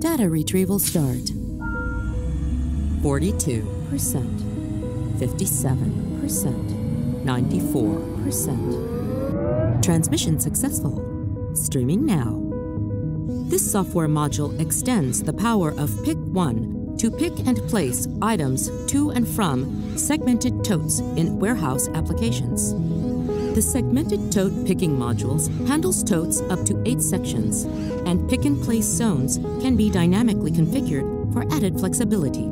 Data retrieval start. 42%, 57%, 94%. Transmission successful. Streaming now. This software module extends the power of PickOne to pick and place items to and from segmented totes in warehouse applications. The segmented tote picking modules handles totes up to eight sections, and pick and place zones can be dynamically configured for added flexibility.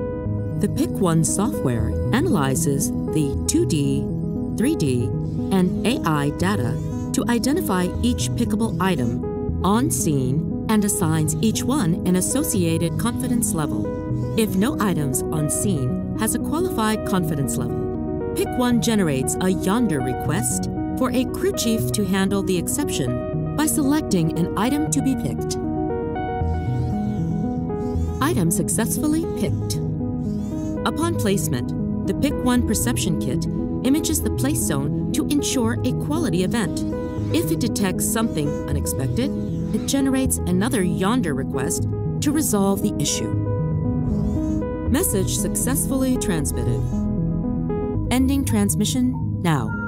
The PickOne software analyzes the 2D, 3D, and AI data to identify each pickable item on scene and assigns each one an associated confidence level. If no items on scene has a qualified confidence level, Pick 1 generates a Yonder request for a crew chief to handle the exception by selecting an item to be picked. Item successfully picked. Upon placement, the Pick 1 Perception Kit images the place zone to ensure a quality event. If it detects something unexpected, it generates another Yonder request to resolve the issue. Message successfully transmitted. Ending transmission now.